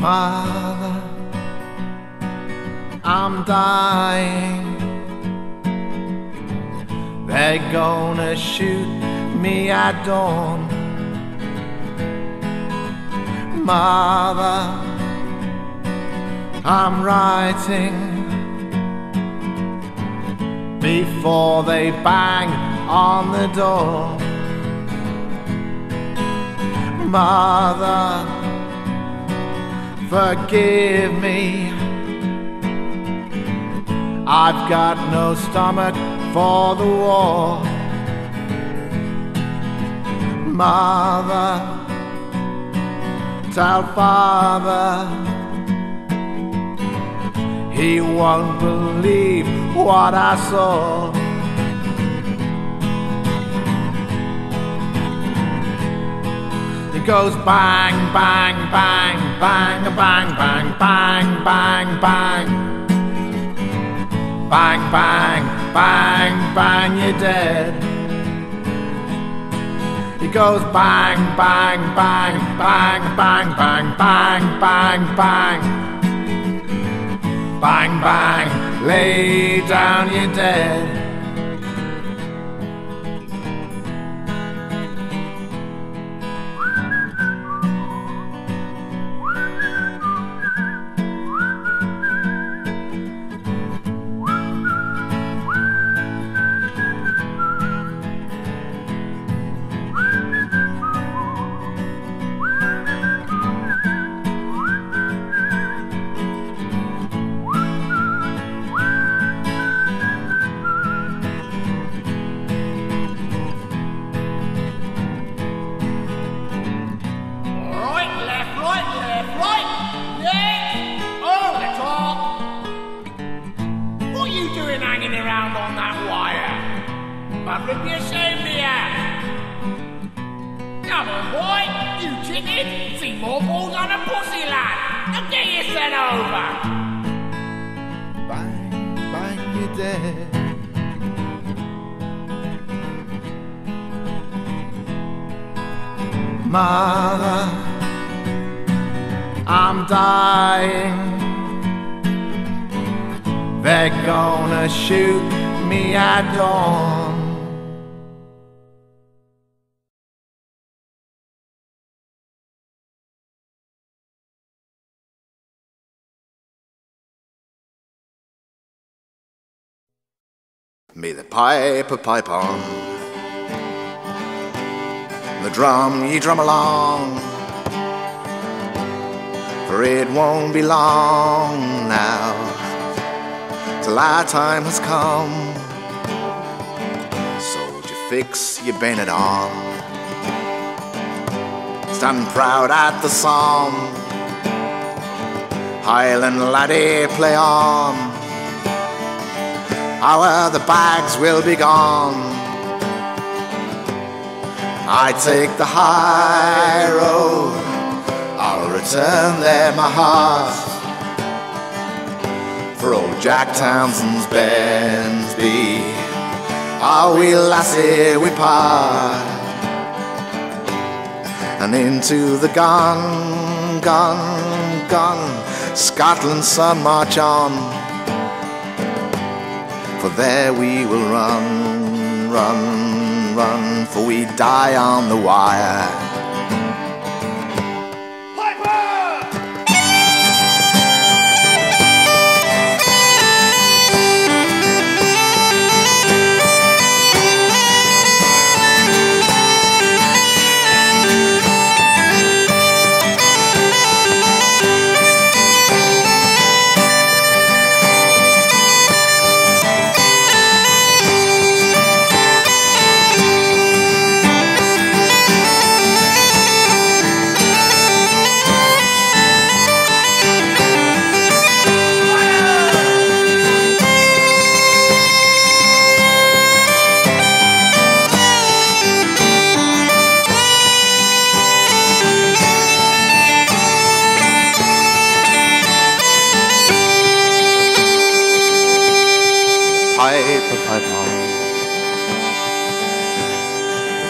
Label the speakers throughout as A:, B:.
A: Mother, I'm dying. They're gonna shoot me at dawn. Mother, I'm writing before they bang on the door. Mother, forgive me. I've got no stomach for the war. Mother, tell father he won't believe what I saw. Goes bang, bang, bang, bang, bang, bang, bang, bang, bang. Bang, bang, bang, bang, you're dead. It goes bang, bang, bang, bang, bang, bang, bang, bang, bang. Bang, bang, lay down, you're dead.
B: You doing hanging around on that wire? Mustn't be ashamed of ya. Come on, boy. You chicken. See more balls on a pussy, lad. Now get yourself over.
A: Bang, bang, you're dead. Mother, I'm dying. They're gonna shoot me at dawn.
C: May the piper pipe on, the drum ye drum along, for it won't be long now till our time has come. Soldier, fix your bayonet on, stand proud at the psalm. Highland laddie, play on Our the bags will be gone. I take the high road, I'll return there my heart. For old Jack Townsend's Bensby, ah, we lassie we part. And into the gun, gun, gun, Scotland's sun march on. For there we will run, run, run, for we die on the wire.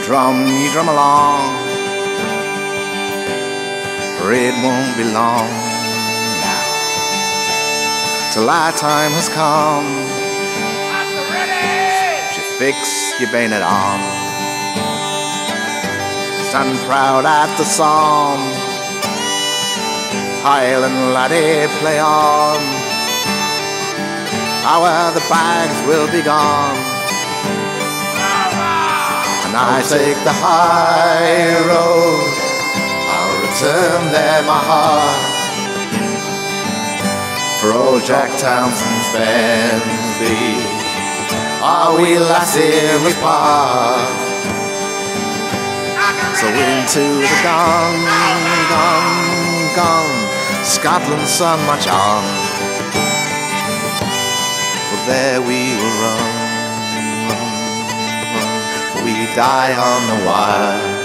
C: Drum ye drum along, for it won't be long
A: till our time has come.
B: At the ready!
A: You fix your bayonet on. Stand proud at the psalm. Highland laddie, play on. Our the bags will be gone. And I take the high road. I'll return there my heart. For old Jack Townsend's Bensley. Are we lassie we part? So into the gone, gone, gone, Scotland's sun march on. There we run, run, run. We die on the wire.